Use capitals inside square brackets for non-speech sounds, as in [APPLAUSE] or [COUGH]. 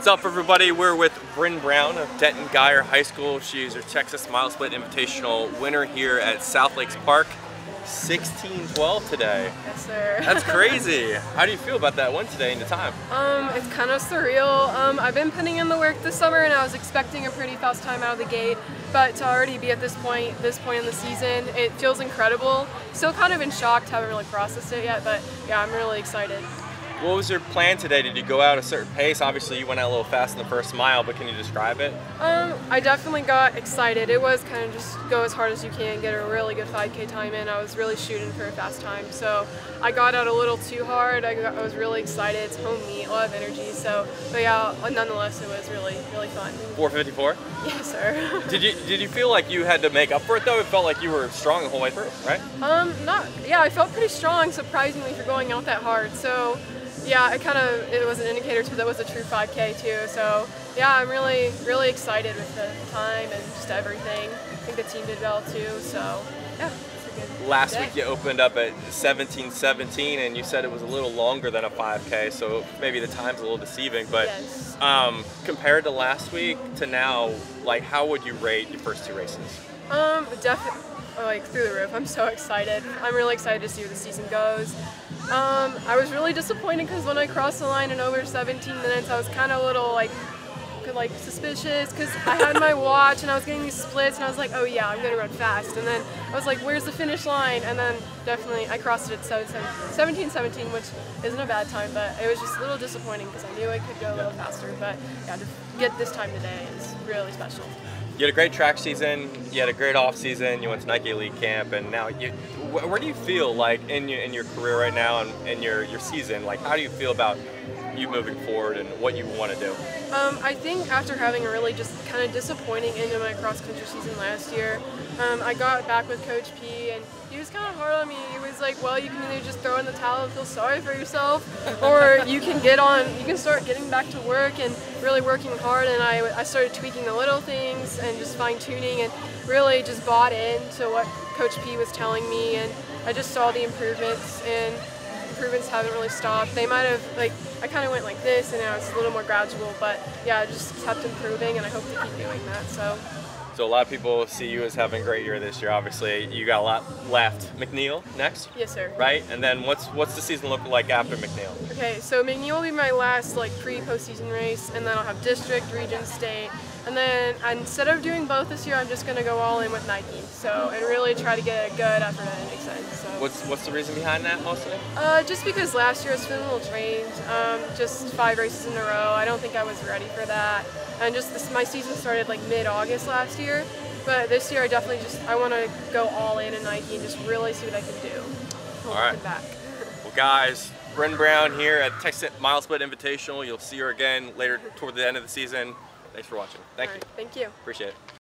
What's up, everybody? We're with Brynn Brown of Denton Guyer High School. She is your Texas Mile Split Invitational winner here at South Lakes Park. 16-12 today. Yes, sir. That's [LAUGHS] crazy. How do you feel about that one today in the time? Um, it's kind of surreal. Um, I've been putting in the work this summer, and I was expecting a pretty fast time out of the gate. But to already be at this point, this point in the season, it feels incredible. Still kind of in shock, haven't really processed it yet, but yeah, I'm really excited. What was your plan today? Did you go out a certain pace? Obviously, you went out a little fast in the first mile, but can you describe it? Um, I definitely got excited. It was kind of just go as hard as you can, get a really good 5K time in. I was really shooting for a fast time, so I got out a little too hard. I, got, I was really excited. It's home meet, a lot of energy. So, but yeah, nonetheless, it was really, really fun. 454. [LAUGHS] Yes, sir. [LAUGHS] did you did you feel like you had to make up for it though? It felt like you were strong the whole way through, right? Um, not. Yeah, I felt pretty strong, surprisingly, for going out that hard. So yeah, it kind of it was an indicator too that was a true 5K too. So yeah, I'm really really excited with the time and just everything. I think the team did well too. So yeah. Last day. week you opened up at 17:17, and you said it was a little longer than a 5K, so maybe the time's a little deceiving. But yes. um, compared to last week to now, like how would you rate your first two races? Um, definitely like through the roof. I'm so [LAUGHS] excited. I'm really excited to see where the season goes. Um, I was really disappointed because when I crossed the line in over 17 minutes, I was kind of a little like like suspicious because I had my watch and I was getting these splits and I was like, oh yeah, I'm gonna run fast. And then I was like, where's the finish line? And then definitely I crossed it at um, 17, 17, which isn't a bad time, but it was just a little disappointing because I knew I could go a little faster. But yeah, to get this time today is really special you had a great track season, you had a great off season, you went to Nike Elite Camp, and now you, where do you feel like in your in your career right now and in your your season? Like, how do you feel about you moving forward and what you want to do? Um, I think after having a really just kind of disappointing end of my cross country season last year, um, I got back with Coach P and he was kind of hard on me. He was like, well, you can either just throw in the towel and feel sorry for yourself, or you can get on, you can start getting back to work and really working hard. And I, I started tweaking the little things and just fine tuning and really just bought into what Coach P was telling me. And I just saw the improvements and improvements haven't really stopped. They might have, like, I kind of went like this and now it's a little more gradual, but yeah, I just kept improving and I hope to keep doing that. So. So a lot of people see you as having a great year this year. Obviously, you got a lot left. McNeil next. Yes, sir. Right, and then what's what's the season look like after McNeil? Okay, so McNeil will be my last like pre-postseason race, and then I'll have district, region, state, and then instead of doing both this year, I'm just gonna go all in with Nike. So and really try to get a good effort at makes sense. So. What's what's the reason behind that mostly? Uh, just because last year I was feeling a little drained. Um, just five races in a row. I don't think I was ready for that. And just this, my season started like mid-August last year. But this year I definitely just I want to go all in in Nike and just really see what I can do. All right. Back. well, guys, Brynn Brown here at Texas Mile Split Invitational. You'll see her again later toward the end of the season. Thanks for watching. Thank you. Thank you. Appreciate it.